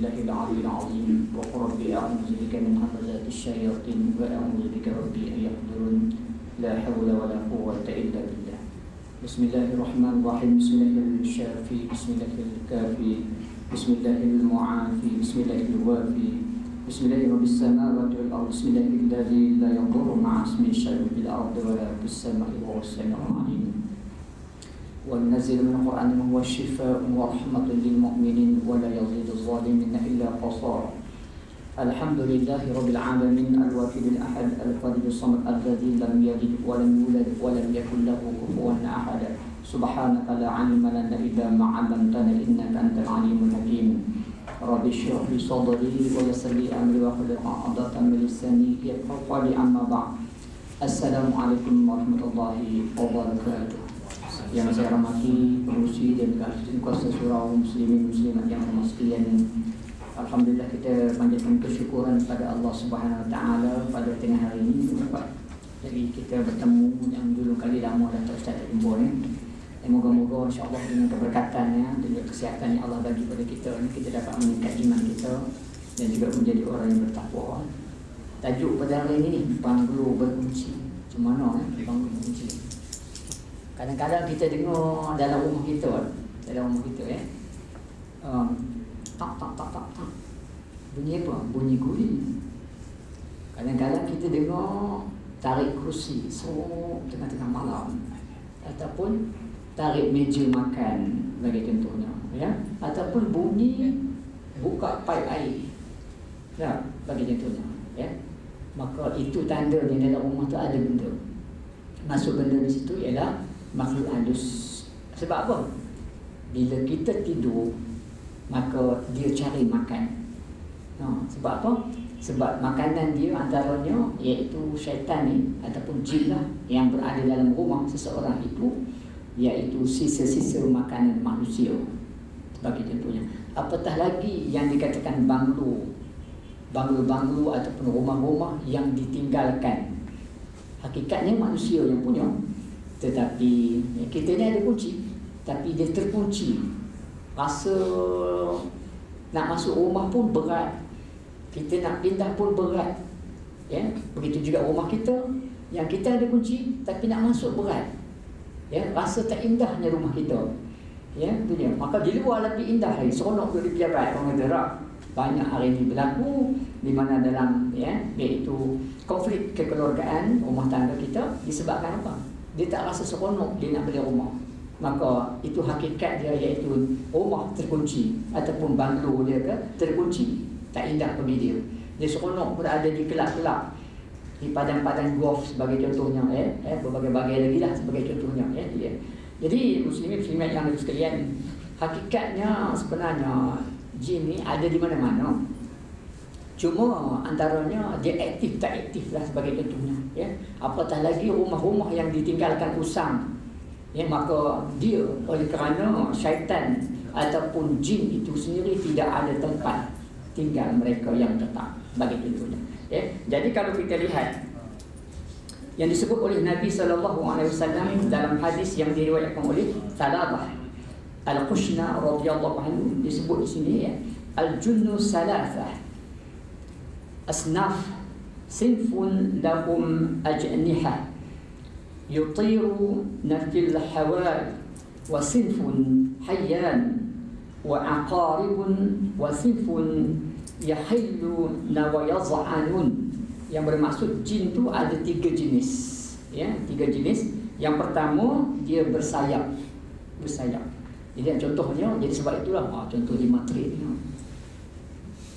بالله العلي العظيم. وقل ربي أعوذ بك من همزات الشياطين وأعوذ بك ربي أن يحضرون. لا حول ولا قوة إلا بالله. بسم الله الرحمن الرحيم. بسم الله الشافي. بسم الله الكافي. بسم الله المعافي. بسم الله الوافي. بسم الله رب السماوات والأرض. بسم الله الذي لا يضر مع اسمه شيء في الأرض ولا في السماء وهو السميع العليم. وننزل من القرآن هو شفاء ورحمة للمؤمنين ولا يزيد الظالمين إلا خسارا الحمد لله رب العالمين الواحد الأحد الفرد الصمد الذي لم يلد ولم يولد ولم يكن له كفوا أحد. سبحانك لا علم لنا إلا ما علمتنا إنك أنت العليم الحكيم. رب اشرح لي صدري ويسر لي أمري واحلل عقدة من لساني يفقهوا قولي أما بعد. السلام عليكم ورحمة الله وبركاته. Yang saya hormati pengurusi dan kuasa surau muslimin muslimat yang hormat sekalian Alhamdulillah kita panjatkan kesyukuran kepada Allah Subhanahu Taala pada tengah hari ini. Dapat jadi kita bertemu yang dulu kali lama dah tak tak jumpa ni dan moga-moga insya-Allah dengan keberkatannya dan kesihatan yang Allah bagi pada kita ni kita dapat meningkat iman kita dan juga menjadi orang yang bertakwa. Tajuk pada hari ini ni banglo berkunci. Macam mana eh? Banglo berkunci Kadang-kadang kita dengar dalam rumah kita Dalam rumah kita eh um, Tak, tak, tak, tak, tak Bunyi apa? Bunyi guli Kadang-kadang kita dengar Tarik kursi So, tengah-tengah malam Ataupun Tarik meja makan Bagi contohnya ya? Ataupun bunyi Buka pipe air ya? Bagi contohnya ya? Maka itu tandanya dalam rumah tu ada benda Masuk benda di situ ialah makhluk halus sebab apa? Bila kita tidur maka dia cari makan. Ha, sebab apa? Sebab makanan dia antaranya iaitu syaitan ni ataupun jin lah yang berada dalam rumah seseorang itu iaitu sisa-sisa makanan manusia. Sebagai contohnya. Apatah lagi yang dikatakan banglo. Banglo-banglo ataupun rumah-rumah yang ditinggalkan. Hakikatnya manusia yang punya tetapi ya, kita ni ada kunci. Tapi dia terkunci. Rasa nak masuk rumah pun berat. Kita nak pindah pun berat. Ya begitu juga rumah kita. Yang kita ada kunci tapi nak masuk berat. Ya rasa tak indahnya rumah kita. Ya tu dia. Maka di luar lebih indah lagi. Seronok tu di pejabat. Orang kata banyak hari ini berlaku di mana dalam ya iaitu konflik kekeluargaan rumah tangga kita disebabkan apa dia tak rasa seronok dia nak beli rumah. Maka itu hakikat dia iaitu rumah terkunci ataupun banglo dia ke terkunci. Tak indah bagi dia. Dia seronok berada di kelab-kelab di padang-padang golf sebagai contohnya eh, eh berbagai-bagai lagi lah sebagai contohnya eh, dia. jadi muslimin muslimat yang sekalian hakikatnya sebenarnya jin ni ada di mana-mana. Cuma antaranya dia aktif tak aktif lah sebagai contohnya ya. Apatah lagi rumah-rumah yang ditinggalkan usang. Ya maka dia oleh kerana syaitan ataupun jin itu sendiri tidak ada tempat tinggal mereka yang tetap. Bagi tentunya ya. Jadi kalau kita lihat yang disebut oleh Nabi sallallahu alaihi wasallam dalam hadis yang diriwayatkan oleh Salabah Al-Qushna radhiyallahu anhu disebut di sini ya. Al-junnu salasah asnaf صنف لهم أجنحة يطيرون في الهواء وصنف حيان وعقارب وصنف يحلون ويضعنون yang bermaksud jin tu ada tiga jenis ya tiga jenis yang pertama dia bersayap bersayap jadi contohnya jadi sebab itulah ha, contoh di matrik ni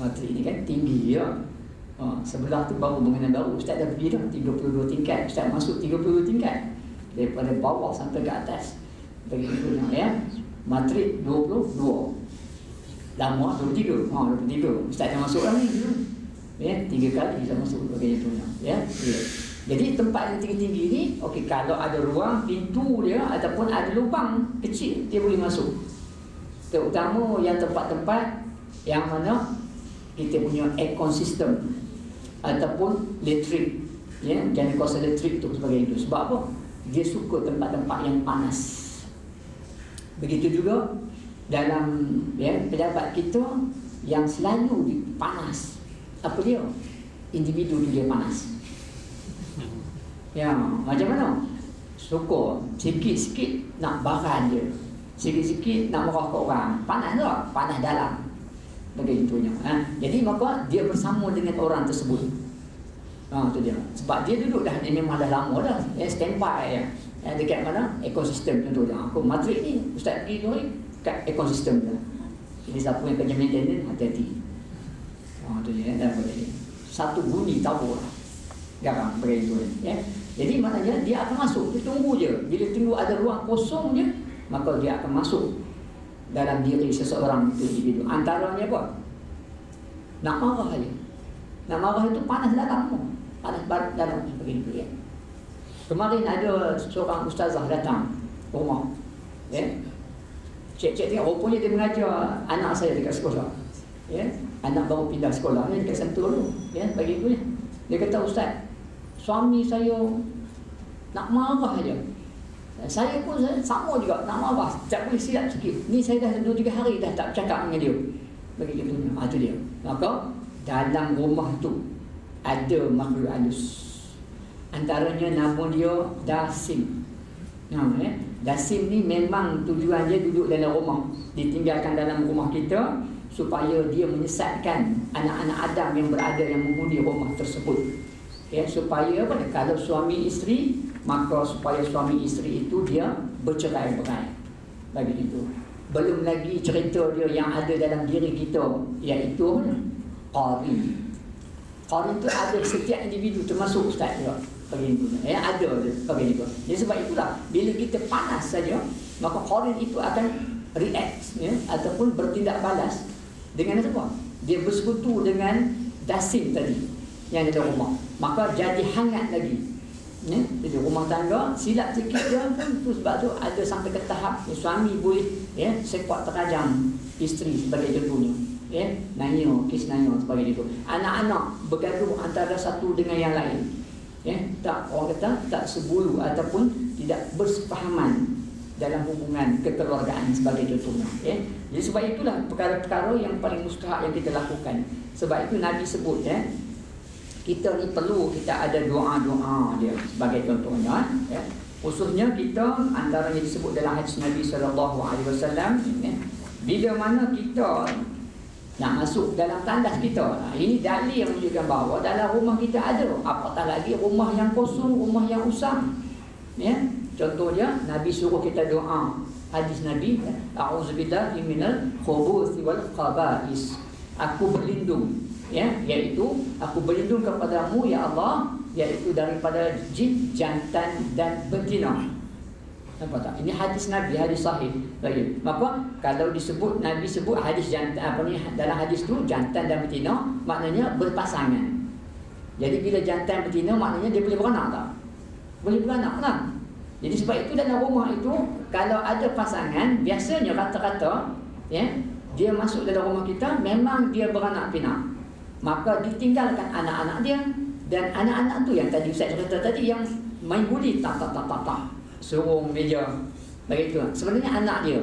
matrik ni kan tinggi ya Ha, sebelah tu baru bangunan baru Ustaz dah pergi dah 32 tingkat. Ustaz masuk 32 tingkat. Daripada bawah sampai ke atas. Begitu ya. Matrik 22 Lama 23 ha, 23 Ustaz dah masuk lah ni ya, Tiga kali Ustaz masuk Begitu ya, ya. Jadi tempat yang tinggi-tinggi ni Okey kalau ada ruang Pintu dia Ataupun ada lubang Kecil Dia boleh masuk. Terutama yang tempat-tempat Yang mana kita punya aircon system ataupun elektrik ya jangan kuasa elektrik tu sebagai itu sebab apa dia suka tempat-tempat yang panas begitu juga dalam ya pejabat kita yang selalu panas. Apa dia? Individu tu dia panas. Ya, macam mana? Syukur sikit-sikit nak bahan dia. Sikit-sikit nak ke orang. Panas tak? Panas dalam. Begitunya. Ha? Jadi maka dia bersama dengan orang tersebut. Ha, tu dia. Sebab dia duduk dah, dia memang dah lama dah. Ya, standby ya. ya. Dekat mana? Ekosistem contohnya. Aku matrik ni, Ustaz pergi tu kat ekosistem dah. Jadi siapa yang kerja maintenance, hati-hati. Ha, tu dia. Ya. Satu bunyi tahu lah. Garam, begitu. Ya. Jadi maknanya dia akan masuk, dia tunggu je. Bila tunggu ada ruang kosong je, maka dia akan masuk dalam diri seseorang itu individu. Antaranya apa? Nak marah dia. Nak marah itu panas dalam Panas barat dalam seperti itu ya. Kemarin ada seorang ustazah datang rumah. Ya. Cik-cik tengok rupanya dia mengajar anak saya dekat sekolah. Ya. Anak baru pindah sekolah ya, dekat Sentul tu. Ya, bagi itu ya. Dia kata ustaz, suami saya nak marah aja. Saya pun saya, sama juga nak marah. Tak boleh silap sikit. Ni saya dah 2 3 hari dah tak cakap dengan dia. Bagi dia punya. Tu dia. Maka dalam rumah tu ada makhluk halus. Antaranya nama dia Dasim. Ha, eh? Dasim ni memang tujuan dia duduk dalam rumah. Ditinggalkan dalam rumah kita supaya dia menyesatkan anak-anak Adam yang berada yang menghuni rumah tersebut ya supaya apa kalau suami isteri maka supaya suami isteri itu dia bercerai-berai bagi itu. Belum lagi cerita dia yang ada dalam diri kita iaitu qarin qarin itu ada setiap individu termasuk ustaz juga bagi itu. Ya ada bagi itu. Jadi sebab itulah bila kita panas saja maka qarin itu akan react ya ataupun bertindak balas. Dengan apa? Dia bersekutu dengan dasim tadi yang ada rumah. Maka jadi hangat lagi ya? jadi rumah tangga silap sikit dia tu sebab tu ada sampai ke tahap ya, suami boleh ya sepak terajam isteri sebagai contohnya ya nanya kis nanya sebagai itu anak-anak bergaduh antara satu dengan yang lain ya tak orang kata tak sebulu ataupun tidak bersepahaman dalam hubungan kekeluargaan sebagai contohnya ya jadi sebab itulah perkara-perkara yang paling mustahak yang kita lakukan sebab itu nabi sebut ya kita ni perlu kita ada doa-doa dia sebagai contohnya ya. khususnya kita antara yang disebut dalam hadis Nabi sallallahu alaihi wasallam ya. bila mana kita nak masuk dalam tandas kita nah, ini dalil yang menunjukkan bahawa dalam rumah kita ada apatah lagi rumah yang kosong rumah yang usang ya contohnya Nabi suruh kita doa hadis Nabi ya. auzubillahi minal khubuthi wal khaba'is aku berlindung ya yaitu aku berlindung kepadamu ya Allah yaitu daripada jin jantan dan betina. Apa tak? Ini hadis nabi hadis sahih. Baik. Maka kalau disebut nabi sebut hadis jantan apa ni dalam hadis tu jantan dan betina maknanya berpasangan. Jadi bila jantan betina maknanya dia boleh beranak tak? Boleh beranak lah. Jadi sebab itu dalam rumah itu kalau ada pasangan biasanya kata-kata ya dia masuk dalam rumah kita memang dia beranak pinak maka ditinggalkan anak-anak dia dan anak-anak tu yang tadi Ustaz cerita tadi yang main buli tak tak tak tak tak. Suruh meja. Begitu sebenarnya anak dia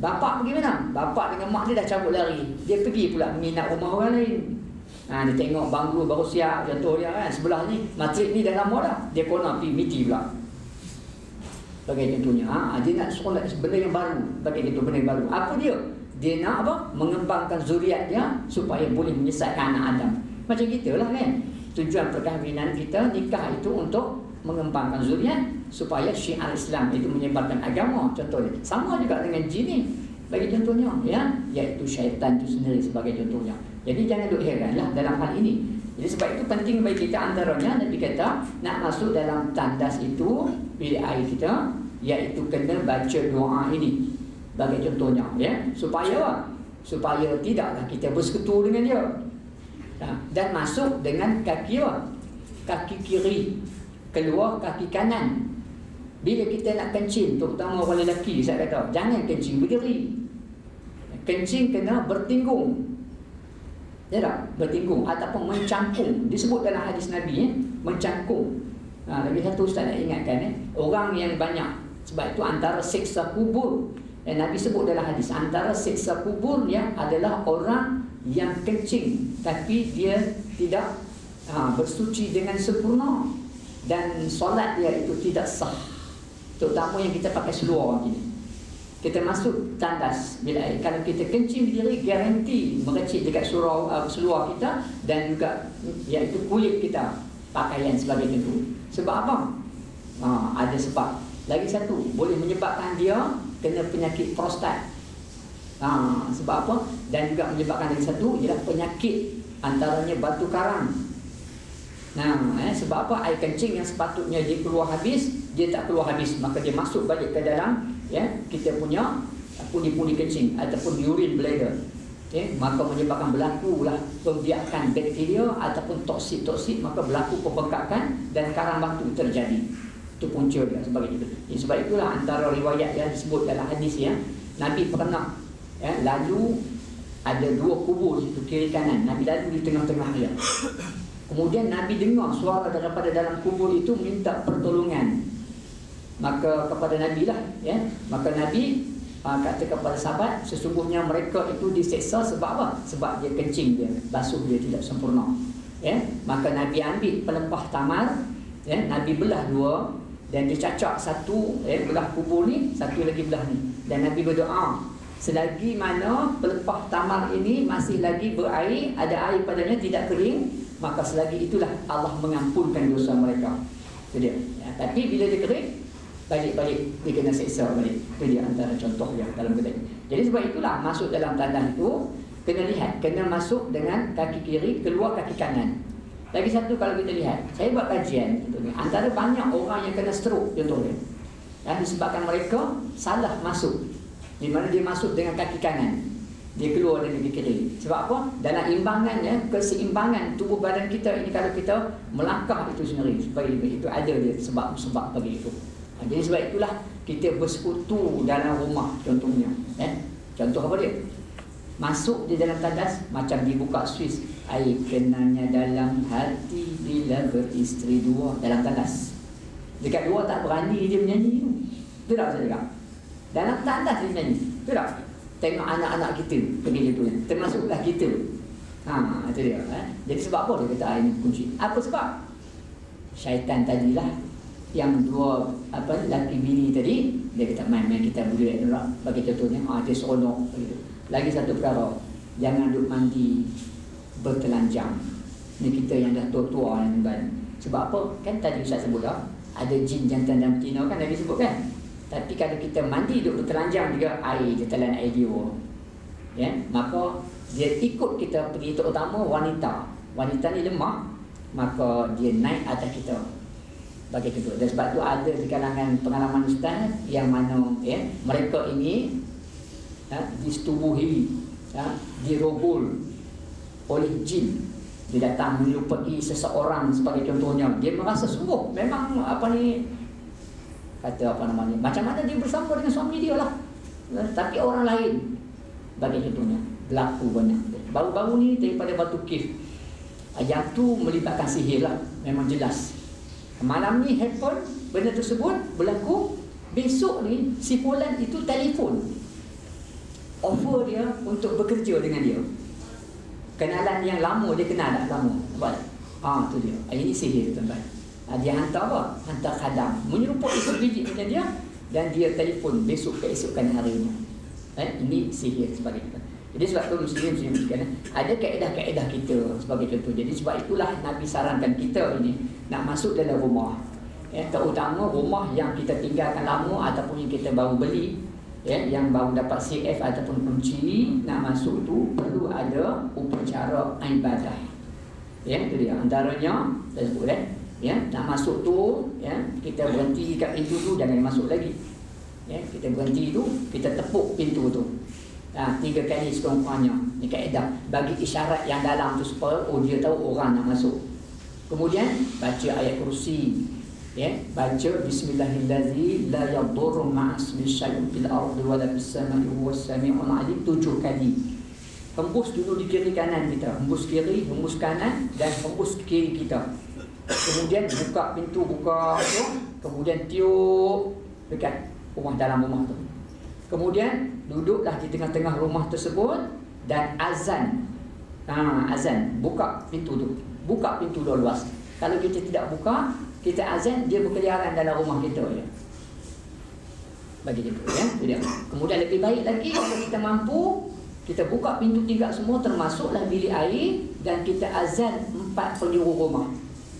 bapa pergi mana bapa dengan mak dia dah cabut lari. Dia pergi pula menginap rumah orang lain. Ha, dia tengok bangku baru siap contoh dia kan? Sebelah ni matrik ni dah lama dah. Dia kena pergi miti pula. Bagi contohnya ha, dia nak sekolah benda yang baru. Bagi itu benda yang baru. Apa dia dia nak apa? Mengembangkan zuriat dia supaya boleh menyesatkan anak Adam. Macam gitulah kan. Tujuan perkahwinan kita nikah itu untuk mengembangkan zuriat supaya syiar Islam itu menyebarkan agama contohnya. Sama juga dengan jin ni. Bagi contohnya ya, iaitu syaitan itu sendiri sebagai contohnya. Jadi jangan duk heranlah dalam hal ini. Jadi sebab itu penting bagi kita antaranya Nabi kata nak masuk dalam tandas itu bilik air kita iaitu kena baca doa ini bagi contohnya ya. Supaya supaya tidaklah kita bersekutu dengan dia. Ha, dan masuk dengan kaki kaki kiri. Keluar kaki kanan. Bila kita nak kencing terutama orang lelaki saya kata jangan kencing berdiri. Kencing kena bertinggung. Ya tak? Bertinggung ataupun mencangkung. Disebut dalam hadis nabi ya. Mencangkung. Ha, lagi satu ustaz nak ingatkan ya. Orang yang banyak. Sebab itu antara seksa kubur dan Nabi sebut dalam hadis antara siksa kubur ya adalah orang yang kencing tapi dia tidak ha, bersuci dengan sempurna. Dan solat dia itu tidak sah terutama yang kita pakai seluar begini kita masuk tandas bila kalau kita kencing berdiri garanti mengecik dekat surau uh, seluar kita dan juga iaitu kulit kita pakaian sebagai itu sebab apa? Ha, ada sebab. Lagi satu boleh menyebabkan dia kena penyakit prostat ha, sebab apa dan juga menyebabkan lagi satu ialah penyakit antaranya batu karang Nah, eh, sebab apa air kencing yang sepatutnya dia keluar habis, dia tak keluar habis, maka dia masuk balik ke dalam ya kita punya pundi-pundi kencing ataupun urine bladder. Okay, maka menyebabkan berlaku lah pembiakan bakteria ataupun toksik-toksik maka berlaku pembengkakan dan karang batu terjadi. Itu punca dia sebagai itu. Ya, sebab itulah antara riwayat yang disebut dalam hadis ya, Nabi pernah ya, lalu ada dua kubur di kiri kanan. Nabi lalu di tengah-tengah dia. Kemudian Nabi dengar suara daripada dalam kubur itu minta pertolongan. Maka kepada Nabi lah, ya. Maka Nabi uh, kata kepada sahabat, sesungguhnya mereka itu diseksa sebab apa? Sebab dia kencing dia, basuh dia tidak sempurna. Ya. Maka Nabi ambil pelepah tamar, ya. Nabi belah dua dan dicacak satu ya, belah kubur ni, satu lagi belah ni. Dan Nabi berdoa, selagi mana pelepah tamar ini masih lagi berair, ada air padanya tidak kering, maka selagi itulah Allah mengampunkan dosa mereka. Itu dia. Ya, tapi bila dia kering, balik-balik dia kena seksa balik. Itu dia antara contoh yang dalam kedai. Jadi sebab itulah masuk dalam tandas itu kena lihat, kena masuk dengan kaki kiri, keluar kaki kanan. Lagi satu kalau kita lihat, saya buat kajian contohnya, antara banyak orang yang kena stroke contohnya. Yang disebabkan mereka salah masuk. Di mana dia masuk dengan kaki kanan dia keluar dari kaki kiri. Sebab apa? Dalam imbangannya, keseimbangan tubuh badan kita ini kalau kita melangkah itu sendiri supaya itu ada dia sebab-sebab bagi itu. Ha, jadi sebab itulah kita bersekutu dalam rumah contohnya. Eh? Contoh apa dia? Masuk di dalam tandas macam dibuka Swiss. Air kenanya dalam hati bila beristri dua dalam tandas. Dekat dua tak berani dia menyanyi. Itu tak saya cakap. Dalam tandas dia menyanyi. Itu tak? tengok anak-anak kita pergi tu termasuklah kita ha itu dia eh? jadi sebab apa dia kata air ni kunci apa sebab syaitan tadilah yang dua apa laki bini tadi dia kata main-main kita boleh nak bagi contohnya ha dia seronok begitu lagi satu perkara jangan duduk mandi bertelanjang ni kita yang dah tua-tua yang ban sebab apa kan tadi Ustaz sebut dah ada jin jantan dan betina kan Nabi sebut kan tapi kalau kita mandi duduk bertelanjang juga air di telan air dia. Ya, maka dia ikut kita pergi terutama wanita. Wanita ni lemah, maka dia naik atas kita. Bagi kita. Dan sebab tu ada di kalangan pengalaman ustaz yang mana ya, mereka ini ya, disetubuhi, ya, dirogol oleh jin. Dia datang menyupai seseorang sebagai contohnya. Dia merasa sungguh. Memang apa ni kata apa namanya macam mana dia bersama dengan suami dia lah. Eh, tapi orang lain bagi contohnya berlaku banyak. Baru-baru ni daripada batu kif yang tu melibatkan sihir lah. Memang jelas. Malam ni handphone benda tersebut berlaku. Besok ni si Polan itu telefon offer dia untuk bekerja dengan dia kenalan yang lama dia kenal tak lama buat ah tu dia ini sihir tuan-tuan Ha, dia hantar apa? Hantar khadam. Menyerupai sebiji macam dia dan dia telefon besok keesokan harinya. Eh, ini sihir sebagai itu. Jadi sebab tu muslim muslim kan ada kaedah-kaedah kita sebagai contoh. Jadi sebab itulah Nabi sarankan kita ini nak masuk dalam rumah. Ya, terutama rumah yang kita tinggalkan lama ataupun yang kita baru beli ya, yang baru dapat CF ataupun kunci nak masuk tu perlu ada upacara ibadah. Ya, itu dia. Antaranya saya sebut eh ya nak masuk tu ya kita berhenti kat pintu tu jangan masuk lagi. Ya kita berhenti tu kita tepuk pintu tu. Ha, tiga kali sekurang-kurangnya ni kaedah bagi isyarat yang dalam tu supaya oh dia tahu orang nak masuk. Kemudian baca ayat kursi ya baca bismillahirrahmanirrahim la yadurru ma'asmi syai'un fil ardi wala fis sama'i huwas sami'ul alim. Tujuh kali. Hembus dulu di kiri kanan kita. Hembus kiri hembus kanan dan hembus kiri kita. Kemudian buka pintu, buka tu, kemudian tiup dekat rumah dalam rumah tu. Kemudian duduklah di tengah-tengah rumah tersebut dan azan. Ha, azan. Buka pintu tu. Buka pintu dua luas kalau kita tidak buka kita azan dia berkeliaran dalam rumah kita ya bagi dia ya. Dia. kemudian lebih baik lagi kalau kita mampu kita buka pintu tingkat semua termasuklah bilik air dan kita azan empat penjuru rumah.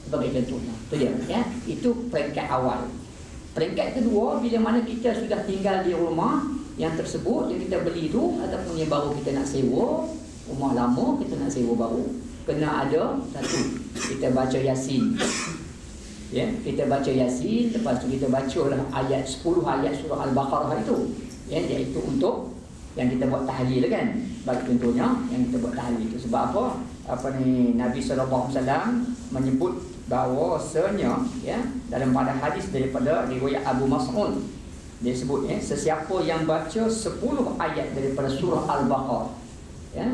Sebagai contohnya. Tu dia ya. Itu peringkat awal. Peringkat kedua bila mana kita sudah tinggal di rumah yang tersebut yang kita beli tu ataupun yang baru kita nak sewa rumah lama kita nak sewa baru kena ada satu kita baca yasin ya kita baca yasin lepas tu kita bacalah ayat 10 ayat surah al-baqarah itu. Ya iaitu untuk yang kita buat tahlil kan. Bagi contohnya yang kita buat tahlil itu sebab apa? Apa ni? Nabi sallallahu alaihi wasallam menyebut bahawa sebenarnya ya dalam pada hadis daripada riwayat Abu Mas'ud. Dia sebut ya sesiapa yang baca 10 ayat daripada surah al-baqarah ya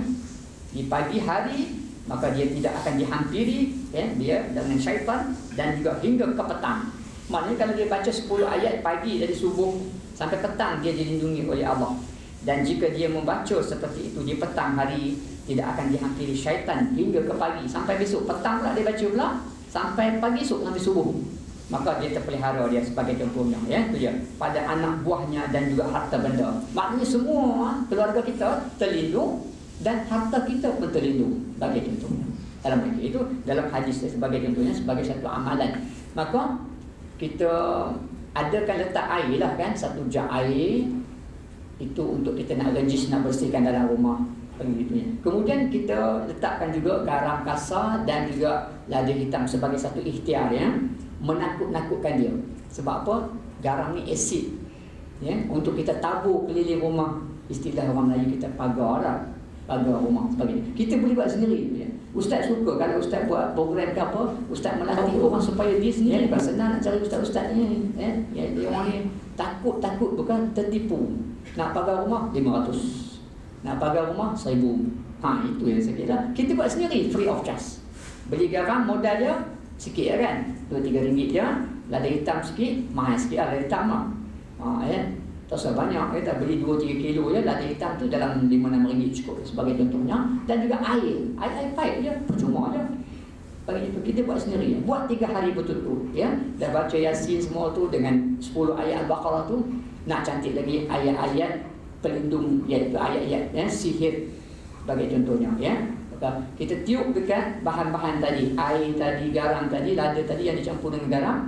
di pagi hari maka dia tidak akan dihampiri ya, dia dengan syaitan dan juga hingga ke petang. Maknanya kalau dia baca 10 ayat pagi dari subuh sampai petang dia dilindungi oleh Allah. Dan jika dia membaca seperti itu di petang hari tidak akan dihampiri syaitan hingga ke pagi sampai besok petang pula dia baca pula sampai pagi esok sampai subuh. Maka dia terpelihara dia sebagai contohnya ya itu dia pada anak buahnya dan juga harta benda. Maknanya semua keluarga kita terlindung dan harta kita pun terlindung bagi contohnya. Dalam hadis itu dalam hadis sebagai contohnya sebagai satu amalan. Maka kita adakan letak air lah kan satu jam air itu untuk kita nak rejis nak bersihkan dalam rumah. Kemudian kita letakkan juga garam kasar dan juga lada hitam sebagai satu ikhtiar ya. Menakut-nakutkan dia. Sebab apa? Garam ni asid ya. Untuk kita tabur keliling rumah. Istilah orang Melayu kita pagar lah pagar rumah sebagainya. Kita boleh buat sendiri. Ya. Ustaz suka kalau ustaz buat program ke apa, ustaz melatih oh. orang supaya dia sendiri ya, senang nak cari ustaz-ustaz ni. Ya, ya dia orang ni takut-takut bukan tertipu. Nak pagar rumah 500. Nak pagar rumah 1000. Ha itu yang saya kira. Kita buat sendiri free of charge. Beli garam modal dia sikit ya kan. 2 3 ringgit je. Lada hitam sikit, mahal sikit lah lada hitam lah. Ha ya. Tak usah banyak, kita beli 2-3 kilo je Lada hitam tu dalam 5-6 ringgit cukup Sebagai contohnya Dan juga air, air-air pipe je, percuma je Bagi itu kita buat sendiri Buat 3 hari betul-betul ya. Dah baca yasin semua tu dengan 10 ayat Al-Baqarah tu Nak cantik lagi ayat-ayat pelindung Iaitu ayat-ayat ya, sihir Sebagai contohnya ya. Kita tiup dekat bahan-bahan tadi Air tadi, garam tadi, lada tadi yang dicampur dengan garam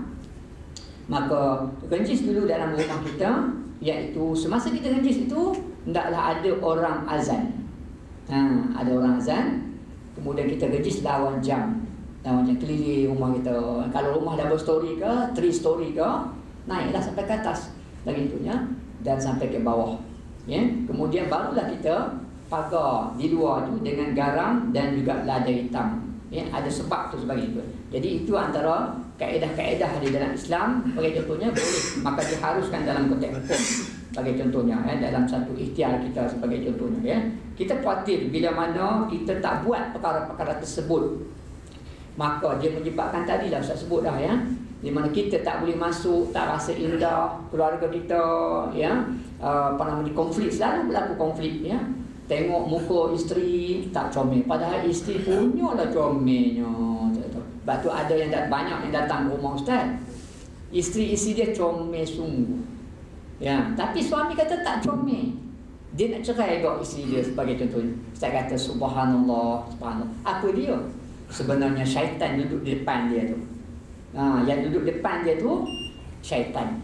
Maka kencis dulu dalam rumah kita iaitu semasa kita najis itu hendaklah ada orang azan. Ha, ada orang azan. Kemudian kita gejis lawan jam. Lawan jam keliling rumah kita. Kalau rumah double story ke, three story ke, naiklah sampai ke atas. Lagi itunya dan sampai ke bawah. Ya. Kemudian barulah kita pagar di luar tu dengan garam dan juga lada hitam. Ya, ada sebab tu sebagai itu. Jadi itu antara kaedah-kaedah di dalam Islam bagi contohnya boleh maka diharuskan dalam konteks hukum. Bagi contohnya ya, dalam satu ikhtiar kita sebagai contohnya ya. Kita khawatir bila mana kita tak buat perkara-perkara tersebut maka dia menyebabkan tadi lah saya sebut dah ya. Di mana kita tak boleh masuk tak rasa indah keluarga kita ya. Apa namanya konflik selalu berlaku konflik ya. Tengok muka isteri tak comel padahal isteri punya lah comelnya sebab tu ada yang dah banyak yang datang rumah ustaz. Isteri-isteri dia comel sungguh. Ya, tapi suami kata tak comel. Dia nak cerai juga isteri dia sebagai contoh. Ustaz kata subhanallah, subhanallah. Apa dia? Sebenarnya syaitan duduk di depan dia tu. Ha, yang duduk depan dia tu syaitan.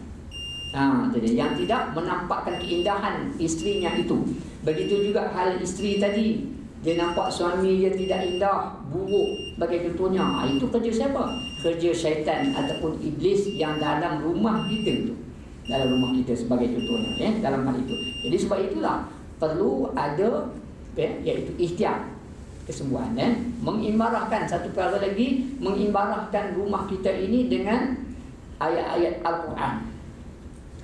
Ha, jadi yang tidak menampakkan keindahan isterinya itu. Begitu juga hal isteri tadi dia nampak suami dia tidak indah, buruk bagi contohnya. Ha, itu kerja siapa? Kerja syaitan ataupun iblis yang dalam rumah kita tu. Dalam rumah kita sebagai contohnya. Ya, dalam hal itu. Jadi sebab itulah perlu ada ya, iaitu ikhtiar kesembuhan. Ya. Mengimarahkan satu perkara lagi, mengimarahkan rumah kita ini dengan ayat-ayat Al-Quran.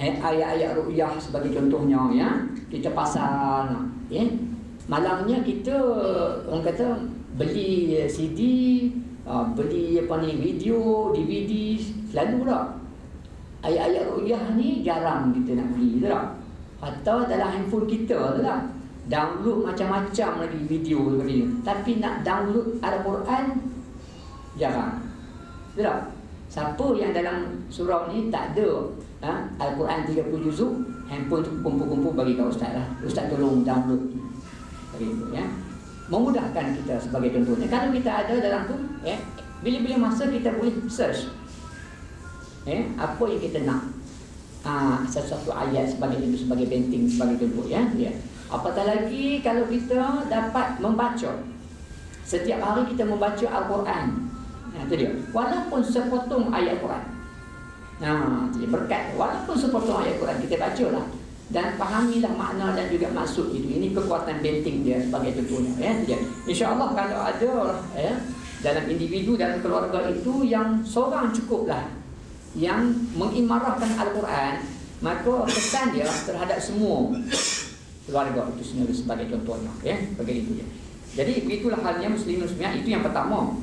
Ya, ayat-ayat ru'yah sebagai contohnya. ya Kita pasang. Ya, Malangnya kita orang kata beli CD, uh, beli apa ni video, DVD selalu lah. Ayat-ayat ru'yah ni jarang kita nak beli tu lah. Atau dalam handphone kita tu lah. download macam-macam lagi video seperti ini. Tapi nak download Al-Quran jarang. Betul tak? Siapa yang dalam surau ni tak ada ha? Al-Quran 30 juzuk, handphone tu kumpul-kumpul bagi kau ustaz lah. Ustaz tolong download. Bagi itu ya. Memudahkan kita sebagai contohnya. Kalau kita ada dalam tu, ya, bila-bila masa kita boleh search. Ya, apa yang kita nak. Ha, sesuatu ayat sebagai itu sebagai penting sebagai contoh ya. ya. Apatah lagi kalau kita dapat membaca Setiap hari kita membaca Al-Quran Nah, itu dia. Walaupun sepotong ayat Quran. Nah, jadi berkat. Walaupun sepotong ayat Quran kita baca lah. Dan fahamilah makna dan juga maksud itu. Ini kekuatan benteng dia sebagai contohnya. Ya, dia. InsyaAllah kalau ada ya, dalam individu, dalam keluarga itu yang seorang cukuplah. Yang mengimarahkan Al-Quran. Maka kesan dia terhadap semua keluarga itu sendiri sebagai contohnya ya bagi itu ya jadi itulah halnya muslim muslimah itu yang pertama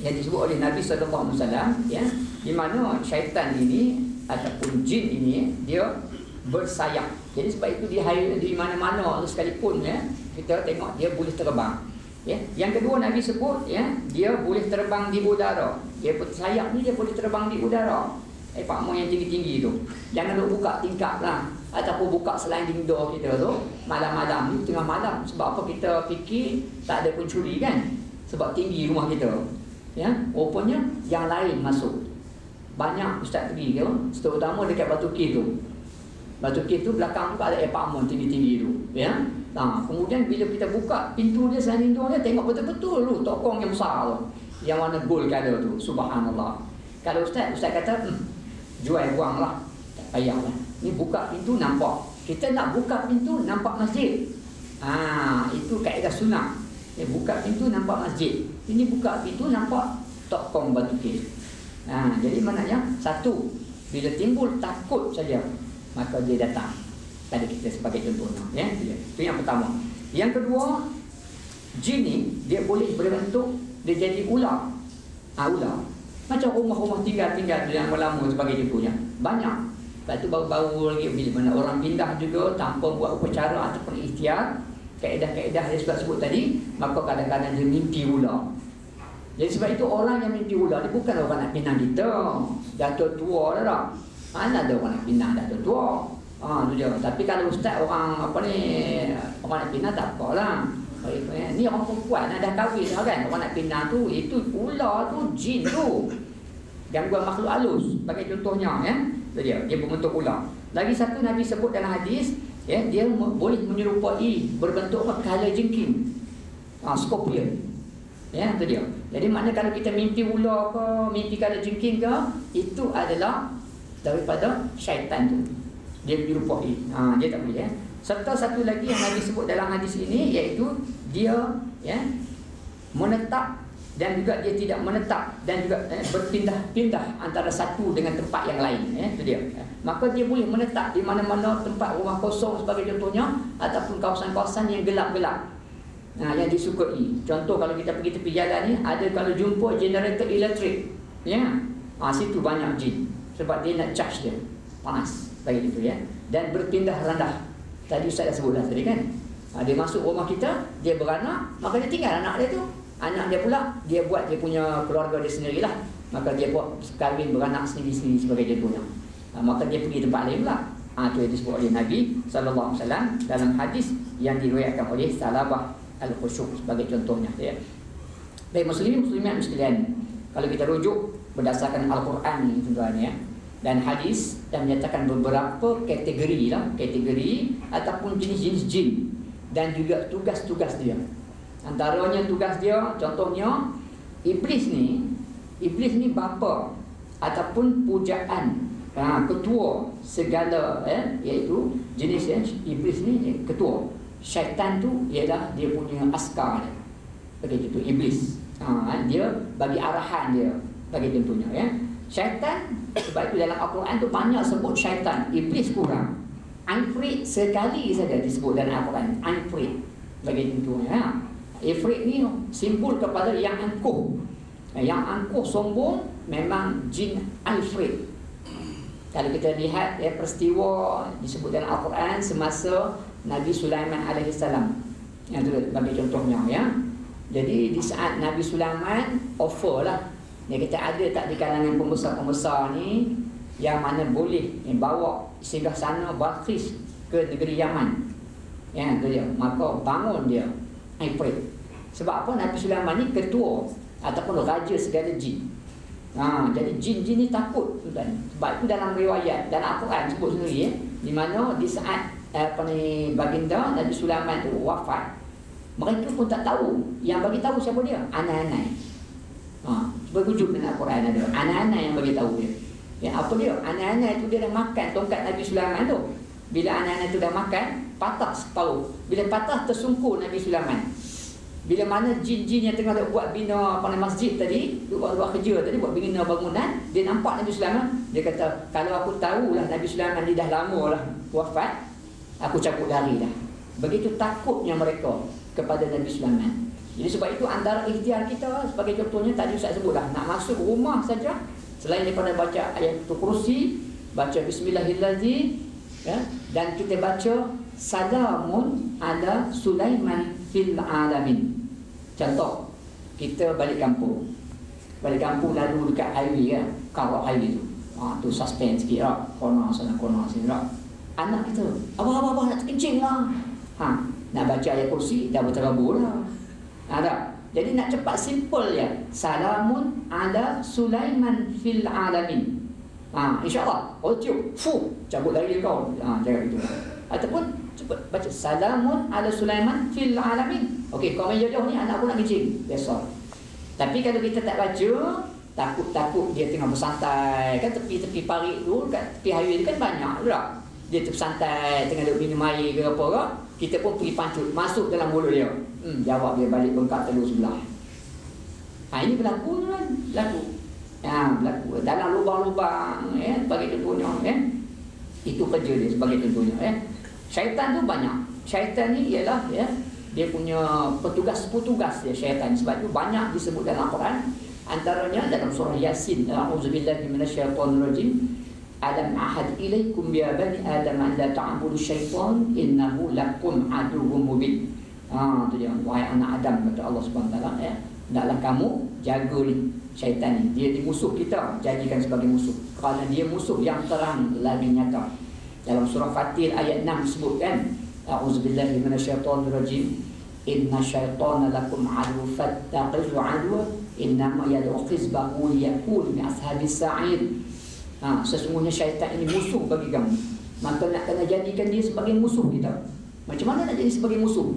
yang disebut oleh Nabi sallallahu alaihi wasallam ya di mana syaitan ini ataupun jin ini dia bersayap. Jadi sebab itu di hari di mana-mana sekalipun ya kita tengok dia boleh terbang. Ya yang kedua Nabi sebut ya dia boleh terbang di udara. Dia bersayap ni dia boleh terbang di udara. Eh pak yang tinggi-tinggi tu. Jangan duk buka tingkap lah. Ataupun buka sliding door kita tu malam-malam ni tengah malam. Sebab apa kita fikir tak ada pencuri kan? Sebab tinggi rumah kita. Ya rupanya yang lain masuk. Banyak ustaz pergi ke terutama dekat Batu Kih tu Batu Kih tu belakang tu ada apartment tinggi-tinggi tu ya ha, kemudian bila kita buka pintu dia sliding door dia tengok betul-betul tu tokong yang besar tu yang warna gold color tu subhanallah kalau ustaz ustaz kata hmm, jual buang lah tak payahlah Ni buka pintu nampak. Kita nak buka pintu nampak masjid. Ah, itu kaedah sunnah. Ni buka pintu nampak masjid. Ini buka pintu nampak tokong batu kis. Ah, jadi maknanya satu, bila timbul takut saja, maka dia datang. Tadi kita sebagai contohnya, ya. Itu yang pertama. Yang kedua, jin ni dia boleh berbentuk dia jadi ular. Ah, ular. Macam rumah-rumah tinggal-tinggal yang lama sebagai contohnya. Banyak Lepas tu baru-baru lagi bila mana orang pindah juga tanpa buat upacara ataupun ikhtiar kaedah-kaedah yang sudah sebut tadi maka kadang-kadang dia mimpi ular jadi sebab itu orang yang mimpi ular ni bukan orang nak pindah kita dah tua dah tak mana ada orang nak pindah dah tua ha, tu dia. tapi kalau ustaz orang apa ni orang nak pindah tak apalah ni orang perempuan dah kahwin kan orang nak pindah tu itu ular tu jin tu gangguan makhluk halus bagi contohnya ya itu dia, dia berbentuk ular. Lagi satu Nabi sebut dalam hadis, ya, dia boleh menyerupai berbentuk apa? Kala jengking. Ha, scorpion. Ya, itu dia. Jadi maknanya kalau kita mimpi ular ke, mimpi kala jengking ke, itu adalah daripada syaitan tu. Dia menyerupai. Ha, dia tak boleh ya. Serta satu lagi yang Nabi sebut dalam hadis ini iaitu dia ya menetap dan juga dia tidak menetap dan juga eh, berpindah-pindah antara satu dengan tempat yang lain eh itu dia maka dia boleh menetap di mana-mana tempat rumah kosong sebagai contohnya ataupun kawasan-kawasan yang gelap-gelap nah yang disukai contoh kalau kita pergi tepi jalan ni ada kalau jumpa generator elektrik ya ha, situ banyak jin sebab dia nak charge dia panas bagi itu ya dan berpindah rendah tadi saya dah sebut dah tadi kan ha, dia masuk rumah kita dia beranak maka dia tinggal anak dia tu Anak dia pula dia buat dia punya keluarga dia sendirilah. Maka dia buat kahwin beranak sendiri-sendiri sebagai contohnya. Ha, maka dia pergi tempat lain pula. Ha, itu yang disebut oleh Nabi wasallam dalam hadis yang diriwayatkan oleh Salabah Al-Khusyuk sebagai contohnya ya. Baik muslimin muslimat sekalian. Kalau kita rujuk berdasarkan Al-Quran ni tuan ya dan hadis dan menyatakan beberapa kategori lah. Kategori ataupun jenis-jenis jin dan juga tugas-tugas dia. Antaranya tugas dia contohnya iblis ni iblis ni bapa ataupun pujaan. Ha, ketua segala eh, iaitu jenis eh, iblis ni eh, ketua. Syaitan tu ialah dia punya askar dia. Begitu iblis. Ha, dia bagi arahan dia. Bagi tentunya ya syaitan sebab itu dalam Al-Quran tu banyak sebut syaitan iblis kurang Anfrit sekali saja disebut dalam Al-Quran Anfrit bagi tentunya ya. Ifrit ni simbol kepada yang angkuh eh, Yang angkuh sombong memang jin Alfred Kalau kita lihat ya, peristiwa disebut dalam Al-Quran Semasa Nabi Sulaiman alaihissalam. Yang tu bagi contohnya ya. Jadi di saat Nabi Sulaiman offer lah dia kata ada tak di kalangan pembesar-pembesar ni yang mana boleh yang bawa singgah sana Balqis ke negeri Yaman. Ya, tu dia. Maka bangun dia. Ifrit. Sebab apa Nabi Sulaiman ni ketua ataupun raja segala jin. Ha, jadi jin-jin ni takut tuan. Sebab itu dalam riwayat dalam Al-Quran sebut sendiri ya, di mana di saat apa ni baginda Nabi Sulaiman tu wafat mereka pun tak tahu yang bagi tahu siapa dia anak-anak ha berwujud dalam Al-Quran ada. Anak-anak yang bagi tahu dia. Ya apa dia? Anak-anak itu dia dah makan tongkat Nabi Sulaiman tu. Bila anak-anak itu dah makan patah separuh bila patah tersungkur Nabi Sulaiman. Bila mana jin-jin yang tengah buat bina nama masjid tadi, buat buat kerja tadi buat bina bangunan, dia nampak Nabi Sulaiman, dia kata, kalau aku tahulah Nabi Sulaiman ni dah lama lah wafat, aku cabut lari dah. Begitu takutnya mereka kepada Nabi Sulaiman. Jadi sebab itu antara ikhtiar kita sebagai contohnya tadi Ustaz sebutlah nak masuk rumah saja selain daripada baca ayat kursi, baca bismillahirrahmanirrahim ya, dan kita baca salamun ala Sulaiman fil alamin. Contoh, kita balik kampung. Balik kampung lalu dekat highway kan, kawat highway tu. Ha, tu suspense sikit lah. Kona sana, kona sini lah. Anak kita, abah, abah, abah nak terkencing lah. Ha, nak baca ayat kursi, dah berterabur lah. Ada. Jadi nak cepat simple ya. Salamun ala Sulaiman fil alamin. Ha, insyaAllah. Oh, tiup. Fuh. Cabut lagi kau. Ha, cakap itu. Ataupun cepat baca salamun ala Sulaiman fil alamin. Okey, kau main jauh ni anak aku nak kencing. Biasa. Tapi kalau kita tak baca, takut-takut dia tengah bersantai. Kan tepi-tepi parit tu, kat tepi highway tu kan banyak tak? Dia tersantai, tengah duduk minum air ke apa ke. Kita pun pergi pancut, masuk dalam mulut dia. Hmm, jawab dia balik bengkak telur sebelah. Ha, ini berlaku kan? Berlaku. Ya, berlaku. Dalam lubang-lubang, ya, bagi contohnya, ya. Itu kerja dia sebagai contohnya, ya. Syaitan tu banyak. Syaitan ni ialah ya, dia punya petugas-petugas dia syaitan. Sebab itu banyak disebut dalam Al-Quran. Antaranya dalam surah Yasin. A'udzubillahi minasyaitonirrajim. Alam ahad ilaikum ya bani Adam an la ta'budu syaitan innahu lakum aduwwum mubin. Ha tu dia wahai anak Adam kata Allah Subhanahu taala ya. Hendaklah kamu jaga ni syaitan ni. Dia di musuh kita, jadikan sebagai musuh. Kerana dia musuh yang terang lagi nyata. Dalam surah Fatir ayat 6 disebutkan A'udzubillahi minasyaitonirrajim Inna syaitana lakum adu fattaqizu adu Innama yad'u qizbahu liyakun mi ashabis sa'id ha, Sesungguhnya syaitan ini musuh bagi kamu Maka nak kena jadikan dia sebagai musuh kita Macam mana nak jadi sebagai musuh?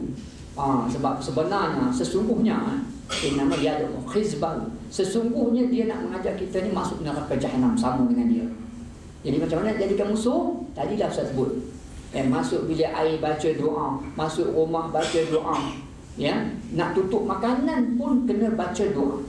Ha, sebab sebenarnya, sesungguhnya Innama yad'u qizbahu Sesungguhnya dia nak mengajak kita ni masuk neraka jahanam sama dengan dia jadi macam mana jadikan musuh? Tadilah saya sebut. Eh, masuk bilik air baca doa, masuk rumah baca doa. Ya, nak tutup makanan pun kena baca doa.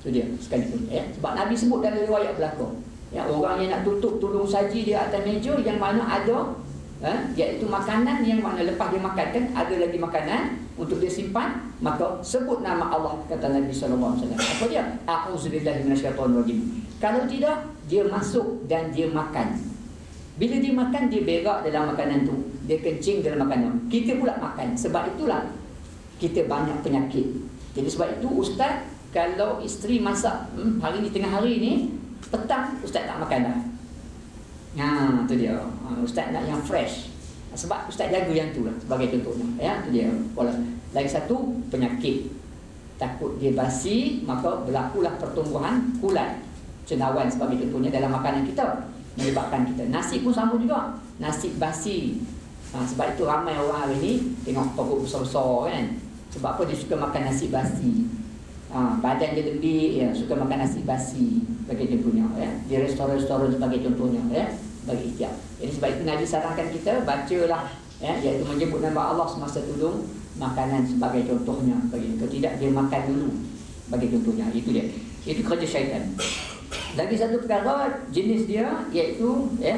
Itu dia sekalipun ya. Sebab Nabi sebut dalam riwayat belakang. Ya, orang yang nak tutup tolong saji dia atas meja yang mana ada eh, iaitu makanan yang mana lepas dia makan kan ada lagi makanan untuk dia simpan maka sebut nama Allah kata Nabi sallallahu alaihi wasallam. Apa dia? A'udzubillahi minasyaitonirrajim. Kalau tidak dia masuk dan dia makan. Bila dia makan dia berak dalam makanan tu. Dia kencing dalam makanan. Kita pula makan. Sebab itulah kita banyak penyakit. Jadi sebab itu ustaz kalau isteri masak hmm, hari ni tengah hari ni petang ustaz tak makan dah. Ha tu dia. Ha, ustaz nak yang fresh. Sebab ustaz jaga yang tu lah sebagai contohnya. Ya tu dia. Pola. Lagi satu penyakit. Takut dia basi maka berlakulah pertumbuhan kulat cendawan sebagai contohnya dalam makanan kita menyebabkan kita nasi pun sama juga nasi basi ha, sebab itu ramai orang hari ni tengok perut besar-besar kan sebab apa dia suka makan nasi basi ha, badan dia lebih ya, suka makan nasi basi sebagai contohnya ya. di restoran-restoran sebagai contohnya ya, bagi ikhtiar jadi sebab itu Nabi sarankan kita bacalah ya, iaitu menyebut nama Allah semasa tudung makanan sebagai contohnya bagi itu tidak dia makan dulu bagi contohnya itu dia itu kerja syaitan lagi satu perkara jenis dia iaitu ya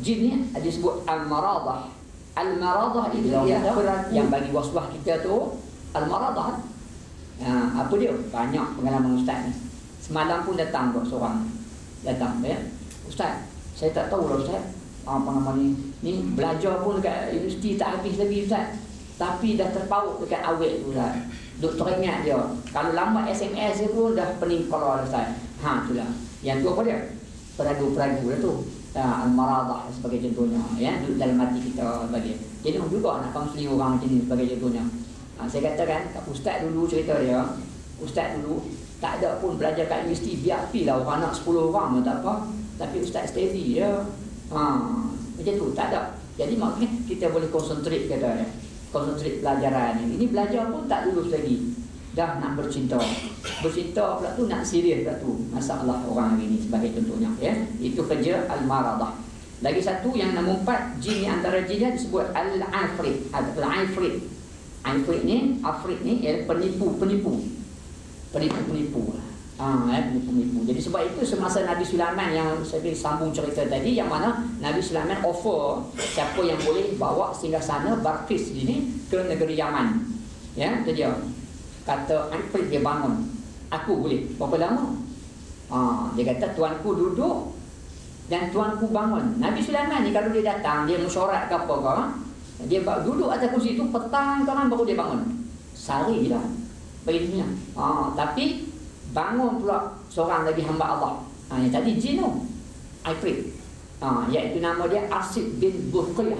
jin ni ada sebut al-maradah. Al-maradah itu ya, yang bagi waswah kita tu al-maradah. Ha, apa dia? Banyak pengalaman ustaz ni. Semalam pun datang dua seorang. Datang ya. Ustaz, saya tak tahu lah ustaz. apa nama ni. Ni belajar pun dekat universiti tak habis lagi Ustaz. Tapi dah terpaut dekat awet tu Ustaz. Duk teringat dia. Kalau lama SMS dia pun dah pening keluar Ustaz. Ha itulah. Yang tu apa dia? Peragu-peragu lah tu. Ha, al-maradah sebagai contohnya ya. Duduk dalam hati kita bagi. Jadi juga nak kaunseling orang macam ni sebagai contohnya ha, saya katakan ustaz dulu cerita dia. Ustaz dulu tak ada pun belajar kat universiti biar pi lah. Orang nak 10 orang pun tak apa. Tapi ustaz steady ya ha, macam tu tak ada. Jadi maknanya kita boleh konsentrate kata ya konsentrate pelajaran ini. Ini belajar pun tak lulus lagi. Dah nak bercinta. Bercinta pula tu nak serius pula tu. Masalah orang hari ni sebagai contohnya ya. Itu kerja al-maradah. Lagi satu yang nombor empat jin ni antara jin dia disebut al-afrit atau afrit ni afrit ni ialah penipu penipu penipu penipu Ah, ha, eh, penipu-penipu. Jadi sebab itu semasa Nabi Sulaiman yang saya sambung cerita tadi yang mana Nabi Sulaiman offer siapa yang boleh bawa singgah sana Barqis ini ke negeri Yaman. Ya, itu dia kata Ifrit dia bangun aku boleh berapa lama ha, dia kata tuanku duduk dan tuanku bangun Nabi Sulaiman ni kalau dia datang dia mesyuarat ke apa ke? Dia duduk atas kursi tu petang kan baru dia bangun. Sehari lah dunia ha, tapi bangun pula seorang lagi hamba Allah. Ha, yang tadi jin tu. Ifrit ha, iaitu nama dia Asid bin Bukhiyah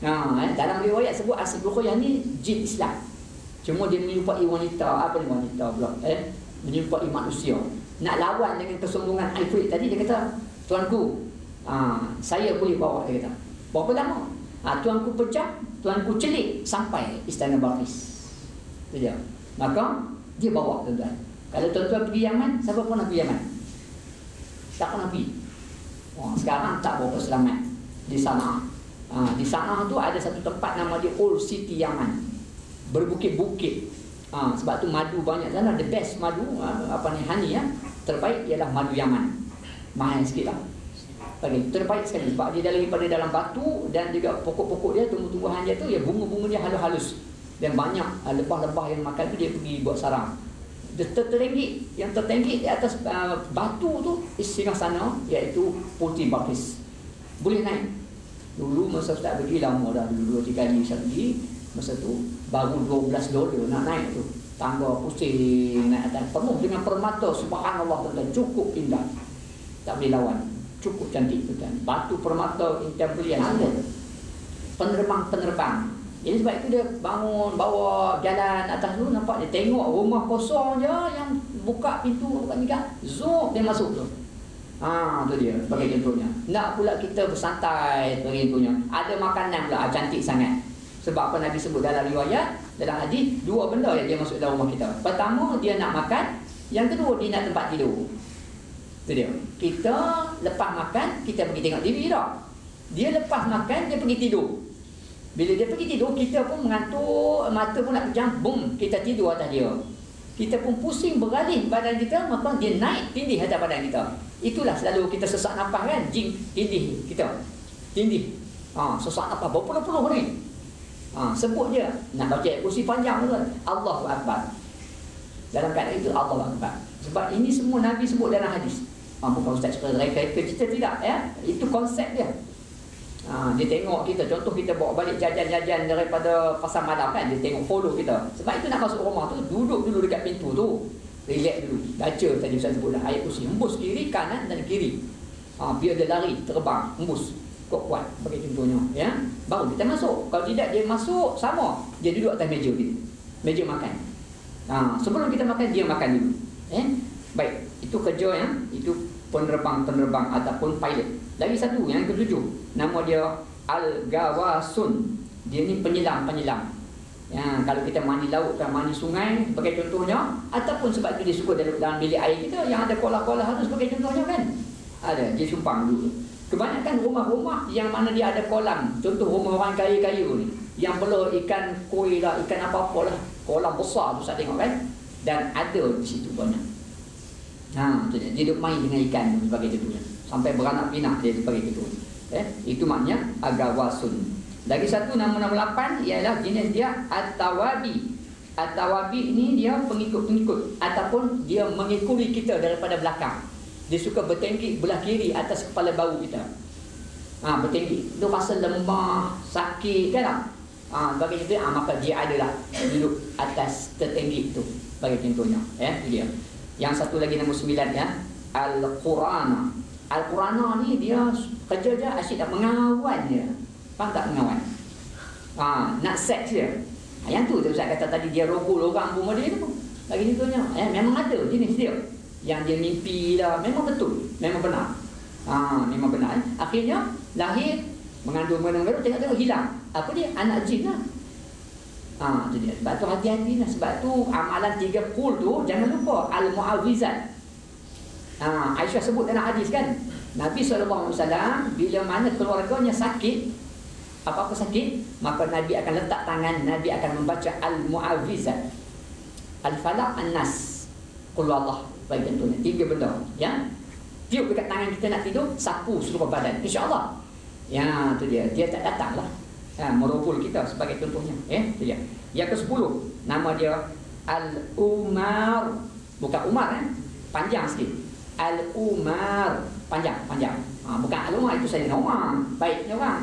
ha, eh, dalam riwayat sebut Asid Bukhiyah ni jin Islam. Cuma dia menyerupai wanita Apa ni wanita pula eh? Menyerupai manusia. Nak lawan dengan kesombongan Ifrit tadi Dia kata Tuanku ah, Saya boleh bawa Dia kata. Berapa lama aa, ah, Tuanku pecah Tuanku celik Sampai istana Baris Itu dia. Maka Dia bawa tuan-tuan. Kalau tuan-tuan pergi Yaman Siapa pun nak pergi Yaman? Tak pernah pergi. Wah, Sekarang tak berapa selamat. Di sana. Aa, Di sana tu ada satu tempat Nama dia Old City Yaman. Berbukit-bukit. Ha, sebab tu madu banyak. Sana. The best madu, ha, apa ni, honey ya, terbaik ialah madu Yaman. Mahal sikit lah. Okay, terbaik sekali sebab dia daripada dalam batu dan juga pokok-pokok dia, tumbuh-tumbuhan dia tu, ya bunga-bunga dia halus-halus. Dan banyak ha, lebah-lebah yang makan tu dia pergi buat sarang. Dia tertinggi, yang tertinggi di atas uh, batu tu, singgah sana, iaitu putih bakis. Boleh naik. Dulu masa Ustaz pergi lama dah, dulu dua tiga kali Ustaz pergi, masa tu baru 12 dolar nak naik tu tangga pusing naik atas penuh dengan permata subhanallah dan cukup indah tak boleh lawan cukup cantik tu kan. Batu permata intan belian ada penerbang-penerbang. Jadi sebab itu dia bangun bawa jalan atas tu nampak dia tengok rumah kosong je yang buka pintu buka ni kan zoom dia masuk tu. Ha, tu dia sebagai contohnya. Nak pula kita bersantai sebagai contohnya. Ada makanan pula. Ah, cantik sangat. Sebab apa Nabi sebut dalam riwayat Dalam hadis Dua benda yang dia masuk dalam rumah kita. Pertama dia nak makan. Yang kedua dia nak tempat tidur Itu dia. Kita lepas makan Kita pergi tengok TV tak? Dia lepas makan Dia pergi tidur. Bila dia pergi tidur Kita pun mengantuk Mata pun nak pejam Boom Kita tidur atas dia. Kita pun pusing beralih badan kita Maka dia naik tindih atas badan kita. Itulah selalu kita sesak nafas kan Jing tindih kita. Tindih. Ha, Sesak nafas berpuluh-puluh ni Ha, sebut je nak baca kursi panjang tu Allahu Akbar. Dalam keadaan itu Allah Akbar. Sebab ini semua Nabi sebut dalam hadis. Ha, bukan Ustaz cerita reka-reka cerita tidak ya. Itu konsep dia. Ha, dia tengok kita contoh kita bawa balik jajan-jajan daripada pasar malam kan dia tengok follow kita. Sebab itu nak masuk rumah tu duduk dulu dekat pintu tu. Relax dulu. Baca tadi Ustaz sebut dah ayat kursi. Hembus kiri, kanan dan kiri. Ha, biar dia lari, terbang, hembus kuat-kuat bagi contohnya ya baru kita masuk kalau tidak dia masuk sama dia duduk atas meja kita meja makan ha, sebelum kita makan dia makan dulu eh baik itu kerja ya itu penerbang-penerbang ataupun pilot. Lagi satu yang ketujuh nama dia al-gawasun. Dia ni penyelam-penyelam. Ya, kalau kita mandi laut kan mandi sungai sebagai contohnya ataupun sebab dia suka dalam, dalam bilik air kita yang ada kolah-kolah itu sebagai contohnya kan? Ada dia sumpang dulu. Kebanyakan rumah-rumah yang mana dia ada kolam Contoh rumah orang kaya-kaya ni Yang perlu ikan koi lah, ikan apa-apa lah Kolam besar tu saya tengok kan? Dan ada di situ banyak Ha, tu dia. dia main dengan ikan tu sebagai contohnya Sampai beranak pinak dia sebagai contohnya eh, Itu maknanya agawasun Lagi satu nama nama lapan ialah jenis dia At-Tawabi At-Tawabi ni dia pengikut-pengikut Ataupun dia mengikuti kita daripada belakang dia suka bertengkik belah kiri atas kepala bau kita. Ha, bertinggi. Itu rasa lemah, sakit kan? Ha, bagi itu, ha, maka dia adalah duduk atas tertinggi itu. Bagi contohnya. Ya, itu dia. Yang satu lagi nombor sembilan ya. Al-Quran. Al-Quran ni dia kerja je asyik tak mengawan dia. Faham tak mengawan? Ha, nak seks dia. Ha, yang tu Ustaz kata tadi dia rogol orang pun dia tu. Lagi contohnya. Eh, memang ada jenis dia. Yang dia mimpi lah. Memang betul. Memang benar. Ha, memang benar. Eh. Akhirnya lahir mengandung mengandung tengok-tengok hilang. Apa dia? Anak jin lah. Ha, tu dia. Sebab tu hati-hati lah. Sebab tu amalan tiga kul tu jangan lupa al-mu'awizat. Ha, Aisyah sebut dalam hadis kan. Nabi SAW bila mana keluarganya sakit apa-apa sakit maka Nabi akan letak tangan Nabi akan membaca al-mu'awizat al-falaq an-nas. Qul Allah bagi contohnya tiga benda. Ya? Tiup dekat tangan kita nak tidur sapu seluruh badan. Insyaallah ya tu dia. Dia tak datanglah ha, merobol kita sebagai contohnya eh dia. Yang ke-10 nama dia al-umar. Bukan umar eh panjang sikit. Al-umar. Panjang panjang. Ha, bukan al-umar itu saya nama baiknya orang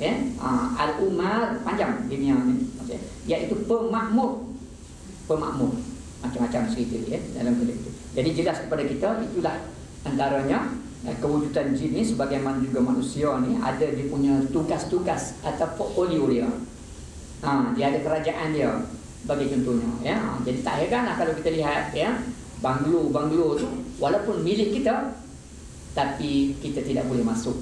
ya ha, al-umar panjang dia ni. Okay. iaitu pemakmur. Pemakmur. Macam-macam cerita dia eh, dalam kedai itu jadi jelas kepada kita itulah antaranya eh, kewujudan jin ni sebagaimana juga manusia ni ada dia punya tugas-tugas atau portfolio dia. Ha, dia ada kerajaan dia bagi contohnya ya. Jadi tak heranlah kalau kita lihat ya banglo-banglo tu walaupun milik kita tapi kita tidak boleh masuk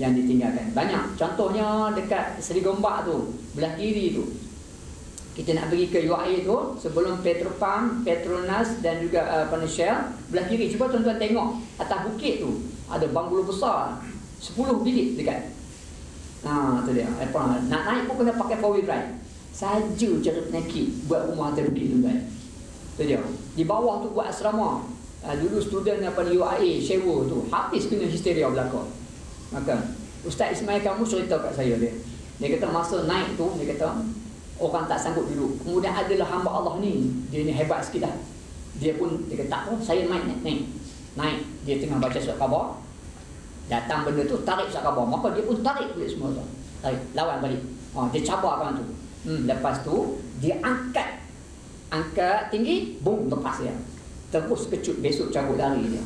yang ditinggalkan. Banyak contohnya dekat Seri Gombak tu belah kiri tu kita nak pergi ke UAE tu sebelum Petropam, Petronas dan juga uh, Shell belah kiri cuba tuan-tuan tengok atas bukit tu ada banglo besar 10 bilik dekat. Ha tu dia. Apa nak naik pun kena pakai four wheel drive. Saja cara penyakit buat rumah bukit tu kan tu dia. Di bawah tu buat asrama. Uh, dulu student apa UAE sewa tu habis kena histeria belaka maka Ustaz Ismail kamu cerita kat saya dia. Dia kata masa naik tu dia kata orang tak sanggup duduk. Kemudian adalah hamba Allah ni dia ni hebat sikit dah. Dia pun dia kata tak saya naik naik naik. Naik dia tengah baca surat khabar. Datang benda tu tarik surat khabar. Maka dia pun tarik balik semua tu. Tarik lawan balik. Oh, dia cabarkan tu. Hmm, lepas tu dia angkat. Angkat tinggi boom lepas dia. Terus kecut besok cabut lari dia.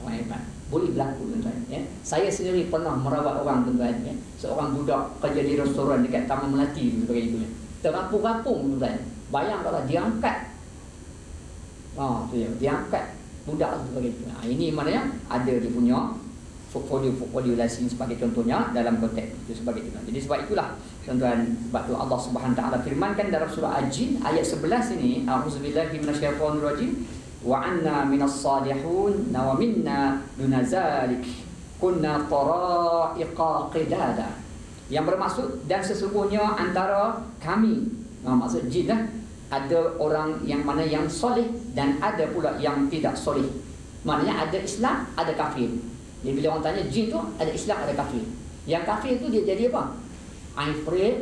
Oh, hebat boleh berlaku tuan-tuan ya. Saya sendiri pernah merawat orang tuan-tuan ya. Seorang budak kerja di restoran dekat Taman Melati sebagai itu. Terampung-rampung tuan-tuan. Bayangkanlah dia angkat. Ha, tu ya. Dia angkat budak sebagai itu. Ha, ini maknanya ada dia punya portfolio-portfolio license sebagai contohnya dalam konteks itu sebagai itu. Jadi sebab itulah tuan-tuan sebab tu Allah Subhanahu taala firmankan dalam surah Al-Jin ayat 11 ini auzubillahi minasyaitonirrajim wa anna minas salihun na wa minna dunazalik kunna tara'iqa qidada yang bermaksud dan sesungguhnya antara kami nah, maksud jin lah ada orang yang mana yang soleh dan ada pula yang tidak soleh maknanya ada Islam ada kafir. Jadi bila orang tanya jin tu ada Islam ada kafir. Yang kafir tu dia jadi apa? Ifrit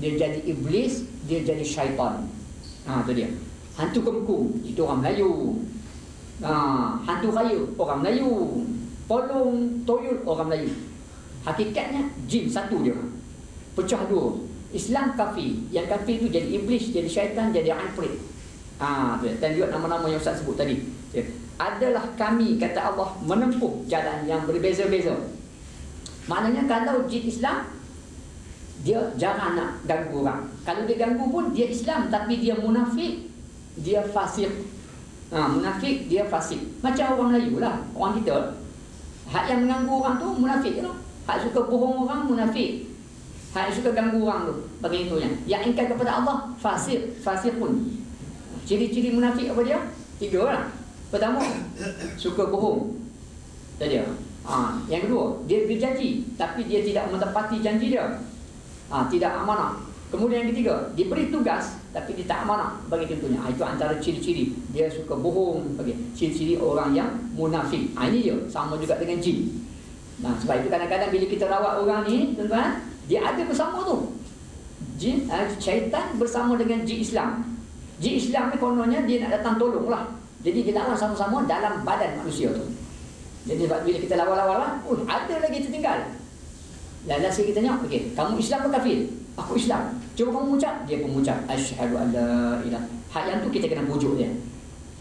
dia jadi iblis dia jadi syaitan. Ha tu dia Hantu kengkung itu orang Melayu. Ha, hantu raya orang Melayu. Polong toyol orang Melayu. Hakikatnya jin satu je. Pecah dua. Islam kafir. Yang kafir itu jadi iblis, jadi syaitan, jadi anfrit. Ha, dan juga nama-nama yang Ustaz sebut tadi. Ya. Adalah kami kata Allah menempuh jalan yang berbeza-beza. Maknanya kalau jin Islam dia jangan nak ganggu orang. Kalau dia ganggu pun dia Islam tapi dia munafik dia fasik. Ha, munafik dia fasik. Macam orang Melayu lah, orang kita. Hak yang mengganggu orang tu munafik tu. Hak suka bohong orang munafik. Hak yang suka ganggu orang tu bagi itu yang. Yang ingkar kepada Allah fasik, fasik pun. Ciri-ciri munafik apa dia? Tiga lah. Pertama, suka bohong. Tadi dia. Ha, yang kedua, dia berjanji tapi dia tidak menepati janji dia. Ha, tidak amanah. Kemudian yang ketiga, diberi tugas tapi dia tak amanah bagi contohnya. Ha, itu antara ciri-ciri dia suka bohong bagi ciri-ciri orang yang munafik. Ha, ini dia sama juga dengan jin. Nah, sebab itu kadang-kadang bila kita rawat orang ni, tuan-tuan, dia ada bersama tu. Jin, uh, syaitan bersama dengan jin Islam. Jin Islam ni kononnya dia nak datang tolonglah. Jadi dia datang sama-sama dalam badan manusia tu. Jadi bila kita lawan-lawan, oh, ada lagi tertinggal. Saya kita tanya, okey, kamu Islam atau kafir? Aku Islam. Cuba kamu ucap, dia pun ucap asyhadu an la ilaha. Hak yang tu kita kena pujuk dia.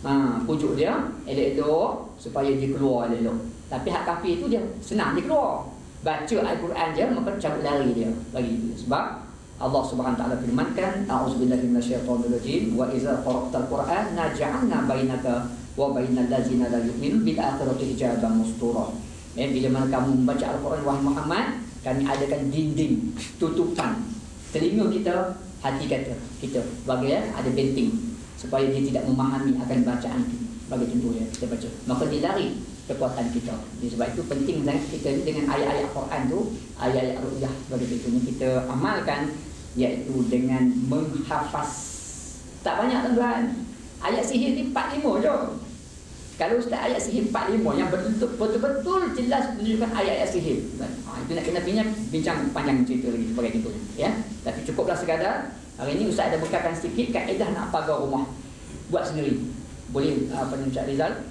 Ha, pujuk dia elok-elok supaya dia keluar elok. Tapi hak kafir tu dia senang dia keluar. Baca Al-Quran dia maka cabut lari dia dia. Sebab Allah Subhanahu taala firmankan a'udzubillahi minasyaitonir rajim wa idza qara'tal Quran naj'alna bainaka wa bainal ladzina la yu'minun bil akhirati hijaban mustura. Ya, bila mana kamu membaca Al-Quran wahai Muhammad, kami adakan dinding tutupan telinga kita, hati kata kita bagi ya, ada benting supaya dia tidak memahami akan bacaan kita. Bagi contoh ya kita baca maka dia lari kekuatan kita. Jadi sebab itu penting kita dengan ayat-ayat Quran tu ayat-ayat ru'yah bagi contohnya kita amalkan iaitu dengan menghafaz. Tak banyak tuan-tuan. Ayat sihir ni 45 je kalau ustaz ayat sihir 45 yang betul-betul jelas menunjukkan ayat-ayat sihir ha, itu nak kena bincang panjang cerita lagi sebagai contohnya ya tapi cukuplah sekadar Hari ini Ustaz ada bekalkan sedikit kaedah nak pagar rumah. Buat sendiri. Boleh apa ni Ustaz Rizal?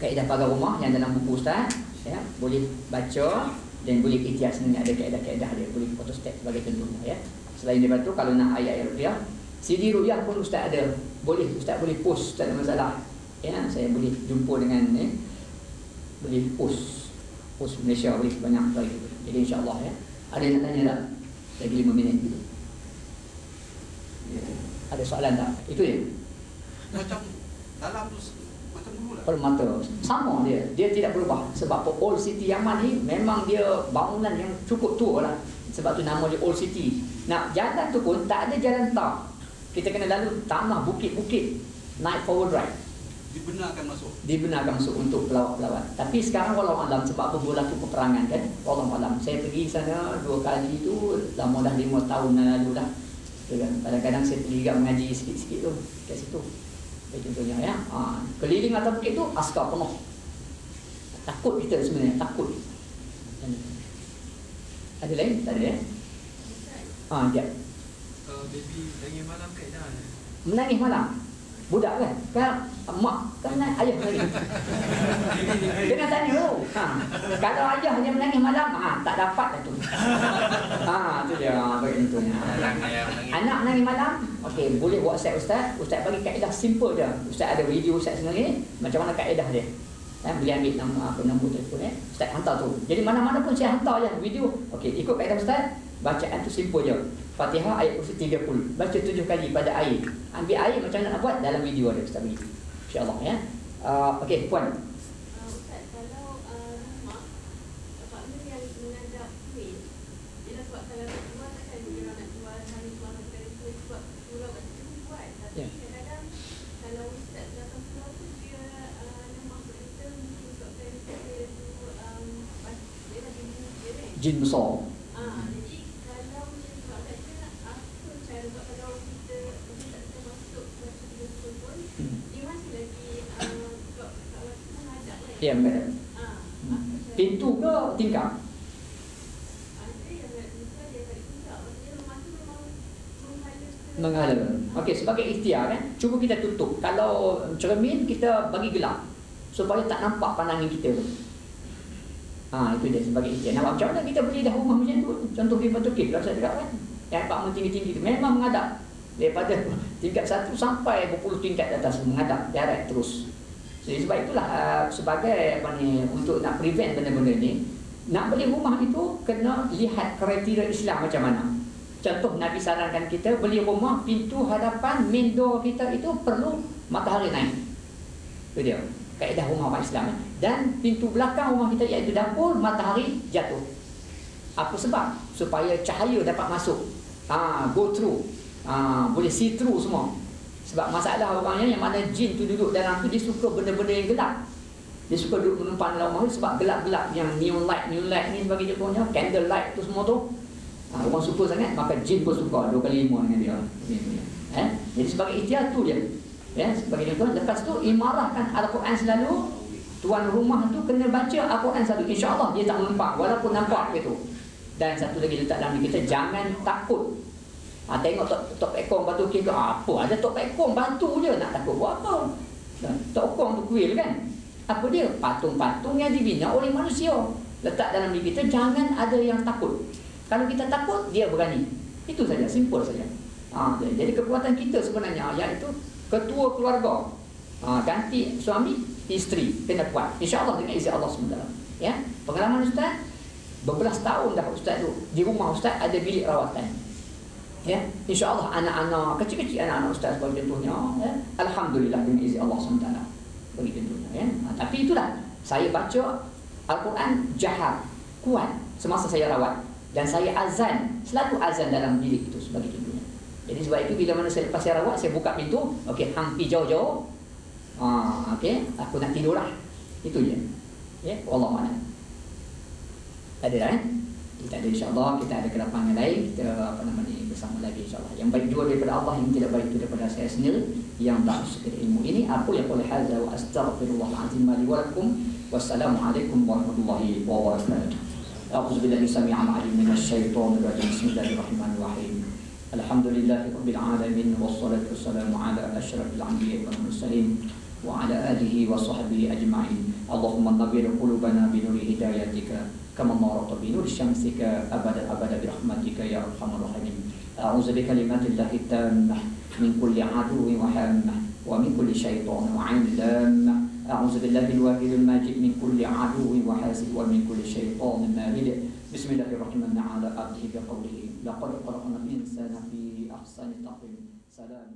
Kaedah pagar rumah yang dalam buku Ustaz. Ya, boleh baca dan boleh ikhtiar sendiri ada kaedah-kaedah dia. Boleh foto step sebagai contohnya. Ya. Selain daripada tu, kalau nak ayat-ayat rupiah, CD rupiah pun Ustaz ada. Boleh, Ustaz boleh post, tak ada masalah. Ya, saya boleh jumpa dengan ya, boleh post. Post Malaysia boleh banyak lagi. Jadi insyaAllah ya. Ada yang nak tanya tak? Lagi lima minit. Ada soalan tak? Itu ya. Macam dalam tu macam dulu lah. Permata sama dia. Dia tidak berubah. Sebab Old City Yaman ni memang dia bangunan yang cukup tua lah. Sebab tu nama dia Old City. Nak jalan tu pun tak ada jalan tar. Kita kena lalu tanah bukit-bukit naik forward drive. Dibenarkan masuk. Dibenarkan masuk untuk pelawat-pelawat. Tapi sekarang walau alam sebab apa berlaku peperangan kan. Walau alam. Saya pergi sana dua kali tu lama dah lima tahun lalu dah. Kan? Kadang-kadang saya pergi juga mengaji sikit-sikit tu kat situ. Itu contohnya ya. Ha, keliling atas bukit tu askar penuh. Takut kita sebenarnya, takut. Ada lain? Tak ada ya? Ha, dia. Uh, baby lagi malam kat dah. Menangis malam. Budak kan? Kan mak kan ayah menangis. Kena tanya tu. Ha. Kalau ayah hanya menangis malam, ha, tak dapat dah tu. Ha, tu dia bagi tu. Anak menangis malam, okey, boleh WhatsApp ustaz. Ustaz bagi kaedah simple je. Ustaz ada video ustaz sendiri, macam mana kaedah dia. Eh, boleh ambil nama apa nombor telefon eh. Ustaz hantar tu. Jadi mana-mana pun saya hantar je video. Okey, ikut kaedah ustaz. Bacaan tu simple je. Fatihah ayat kursi 30. Baca tujuh kali pada air. Ambil air macam mana nak buat dalam video ada Ustaz bagi. Insya-Allah ya. Uh, okey, puan. Jin besar. Ya, madam. Pintu ke tingkap? Menghala. Okey, sebagai ikhtiar kan, cuba kita tutup. Kalau cermin kita bagi gelap supaya tak nampak pandangan kita tu. Ha, itu dia sebagai ikhtiar. Nampak macam mana kita beli dah rumah macam tu? Contoh di Batu Kip, saya cakap kan. Yang apartment tinggi-tinggi tu memang menghadap daripada tingkat satu sampai berpuluh tingkat atas menghadap direct terus. Jadi sebab itulah uh, sebagai apa ni untuk nak prevent benda-benda ni nak beli rumah itu kena lihat kriteria Islam macam mana. Contoh Nabi sarankan kita beli rumah pintu hadapan main door kita itu perlu matahari naik. Itu dia. Kaedah rumah orang Islam. Dan pintu belakang rumah kita iaitu dapur matahari jatuh. Apa sebab? Supaya cahaya dapat masuk. Ah, go through. Ah, boleh see through semua. Sebab masalah orangnya yang mana jin tu duduk dalam tu dia suka benda-benda yang gelap. Dia suka duduk menumpang dalam rumah tu sebab gelap-gelap yang neon light, neon light ni sebagai contohnya, candle light tu semua tu. Ha, orang suka sangat, maka jin pun suka dua kali lima dengan dia. Eh? Jadi sebagai ikhtiar tu dia. Ya, sebagai contoh, lepas tu imarahkan Al-Quran selalu Tuan rumah tu kena baca Al-Quran selalu InsyaAllah dia tak menumpang Walaupun nampak gitu Dan satu lagi letak dalam kita Jangan takut Ha, tengok tok, tok pekong batu kira apa ada tok pekong batu je nak takut buat apa. Tok pekong tu kuil kan. Apa dia? Patung-patung yang dibina oleh manusia. letak dalam diri kita jangan ada yang takut. Kalau kita takut, dia berani. Itu saja, simple saja. Ha, jadi kekuatan kita sebenarnya iaitu ketua keluarga. Ha, ganti suami, isteri kena kuat. Insya-Allah dengan izin Allah SWT. Ya. Pengalaman ustaz berbelas tahun dah ustaz tu di rumah ustaz ada bilik rawatan. Ya, insya-Allah anak-anak kecil-kecil anak-anak ustaz sebagai contohnya, ya. Alhamdulillah dengan izin Allah SWT. Bagi contohnya ya. Ha, tapi itulah saya baca Al-Quran jahat, kuat semasa saya rawat dan saya azan, selalu azan dalam bilik itu sebagai contohnya. Jadi sebab itu bila mana saya lepas saya rawat, saya buka pintu, okey, hang pi jauh-jauh. Ah, okey, aku nak tidur lah. Itu je. Ya, Allah mana. Ada dah eh? Kita ada insyaAllah, kita ada kelapangan lain, kita apa nama ni bersama lagi insyaAllah. Yang baik juga daripada Allah, yang tidak baik itu daripada saya sendiri, yang tak sekedar ilmu ini. Aku yang boleh hadza wa astaghfirullahaladzim li wa lakum. Wassalamualaikum warahmatullahi wabarakatuh. أعوذ بالله السميع العليم من الشيطان الرجيم بسم الله الرحمن الرحيم الحمد لله رب العالمين والصلاة والسلام على أشرف الأنبياء والمرسلين وعلى آله وصحبه أجمعين اللهم نبر قلوبنا بنور هدايتك كما نورت بنور شمسك أبدا أبدا برحمتك يا أرحم الراحمين أعوذ بكلمات الله التامة. من كل عدو وهامة ومن كل شيطان وعين لامة أعوذ بالله الواحد الماجد. من كل عدو وحاسد ومن كل شيطان مارد. بسم الله الرحمن على عبده بقوله لقد خلقنا الإنسان في أحسن تقويم. سلام.